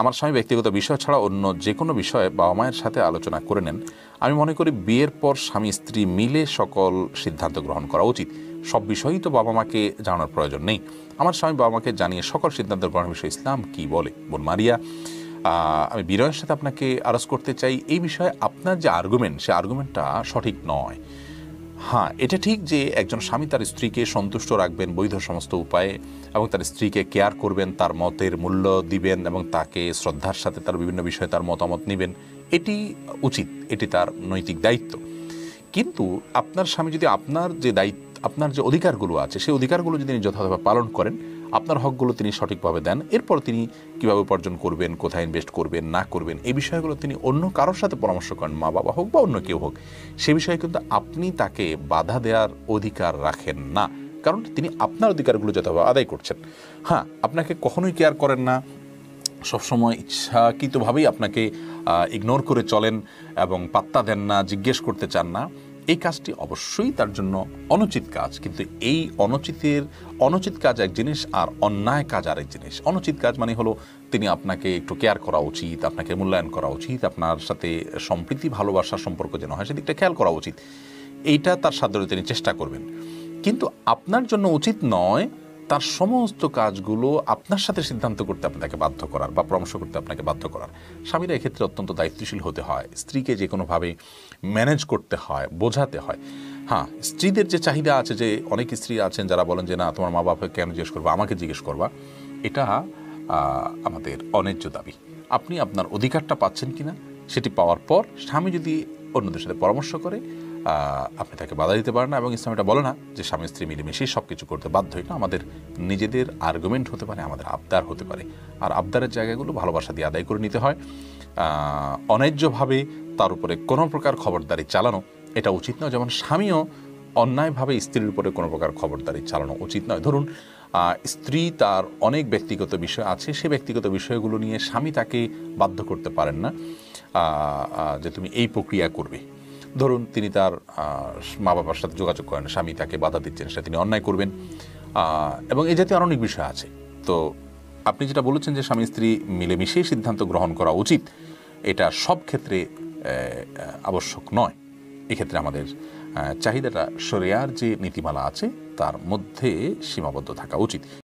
আমার স্বামী ব্যক্তিগত বিষয় ছাড়া অন্য যে কোনো বিষয়ে বাবা মায়ের সাথে আলোচনা করে নেন। আমি মনে করি বিয়ের পর স্বামী স্ত্রী মিলে সকল সিদ্ধান্ত গ্রহণ করা উচিত। সব বিষয়ই তো বাবা মাকে জানানোর প্রয়োজন নেই। আমার স্বামী বাবা মাকে জানিয়ে সকল সিদ্ধান্ত গ্রহণের বিষয়ে ইসলাম কি বলে? বোন মারিয়া আমি বিনয়ের সাথে আপনাকে আরজ করতে চাই। এই বিষয়ে আপনার যে আর্গুমেন্ট সে আর্গুমেন্টটা সঠিক নয়। হ্যাঁ এটা ঠিক যে একজন স্বামী তার স্ত্রীকে সন্তুষ্ট রাখবেন বৈধ সমস্ত উপায়ে এবং তার স্ত্রীকে কেয়ার করবেন, তার মতের মূল্য দিবেন এবং তাকে শ্রদ্ধার সাথে তার বিভিন্ন বিষয়ে তার মতামত নেবেন। এটি উচিত, এটি তার নৈতিক দায়িত্ব। কিন্তু আপনার স্বামী যদি আপনার যে দায়িত্ব, আপনার যে অধিকারগুলো আছে, সেই অধিকারগুলো যদি তিনি যথাযথভাবে পালন করেন আপনার হকগুলো তিনি সঠিকভাবে দেন। এরপর তিনি কীভাবে উপার্জন করবেন, কোথায় ইনভেস্ট করবেন, না করবেন, এই বিষয়গুলো তিনি অন্য কারোর সাথে পরামর্শ করেন, মা বাবা হোক বা অন্য কেউ হোক। সে বিষয়ে কিন্তু আপনি তাকে বাধা দেওয়ার অধিকার রাখেন না। কারণ তিনি আপনার অধিকারগুলো যথাভাবে আদায় করছেন। হ্যাঁ আপনাকে কখনোই কেয়ার করেন না। সবসময় ইচ্ছাকৃতভাবেই আপনাকে ইগনোর করে চলেন এবং পাত্তা দেন না, জিজ্ঞেস করতে চান না। এই কাজটি অবশ্যই তার জন্য অনুচিত কাজ, কিন্তু এই অনুচিতের, অনুচিত কাজ এক জিনিস আর অন্যায় কাজ আরেক জিনিস। অনুচিত কাজ মানে হলো তিনি আপনাকে একটু কেয়ার করা উচিত, আপনাকে মূল্যায়ন করা উচিত, আপনার সাথে সম্প্রীতি ভালোবাসার সম্পর্ক যেন হয় সেদিকটা খেয়াল করা উচিত। এইটা তার সাধ্য তিনি চেষ্টা করবেন। কিন্তু আপনার জন্য উচিত নয় তার সমস্ত কাজগুলো আপনার সাথে সিদ্ধান্ত করতে আপনাকে বাধ্য করার বা পরামর্শ করতে আপনাকে বাধ্য করার। স্বামীরা এক্ষেত্রে অত্যন্ত দায়িত্বশীল হতে হয়। স্ত্রীকে যে কোনোভাবে ম্যানেজ করতে হয়, বোঝাতে হয়। হ্যাঁ স্ত্রীদের যে চাহিদা আছে যে অনেক স্ত্রী আছেন যারা বলেন যে, না, তোমার মা বাবাকে কেন জিজ্ঞেস করবা? আমাকে জিজ্ঞেস করবা। এটা আমাদের অন্যায্য দাবি। আপনি আপনার অধিকারটা পাচ্ছেন কিনা, সেটি পাওয়ার পর স্বামী যদি অন্যদের সাথে পরামর্শ করে আপনি তাকে বাধা দিতে পারেন না এবং ইসলাম এটা বলে না যে স্বামী স্ত্রী মিলেমিশেই সব কিছু করতে বাধ্য এটা আমাদের নিজেদের আর্গুমেন্ট হতে পারে, আমাদের আবদার হতে পারে। আর আবদারের জায়গাগুলো ভালোবাসা দিয়ে আদায় করে নিতে হয়। অন্যায্যভাবে তার উপরে কোনো প্রকার খবরদারি চালানো এটা উচিত নয়। যেমন স্বামীও অন্যায়ভাবে স্ত্রীর উপরে কোনো প্রকার খবরদারি চালানো উচিত নয়। ধরুন স্ত্রী তার অনেক ব্যক্তিগত বিষয় আছে, সে ব্যক্তিগত বিষয়গুলো নিয়ে স্বামী তাকে বাধ্য করতে পারেন না যে তুমি এই প্রক্রিয়া করবে। ধরুন তিনি তার মা বাবার সাথে যোগাযোগ করেন, স্বামী তাকে বাধা দিচ্ছেন, সেটা তিনি অন্যায় করবেন। এবং এই জাতীয় অনেক বিষয় আছে। তো আপনি যেটা বলেছেন যে স্বামী স্ত্রী মিলেমিশেই সিদ্ধান্ত গ্রহণ করা উচিত, এটা সব ক্ষেত্রে আবশ্যক নয়। এক্ষেত্রে আমাদের চাহিদাটা শরিয়ার যে নীতিমালা আছে, তার মধ্যে সীমাবদ্ধ থাকা উচিত।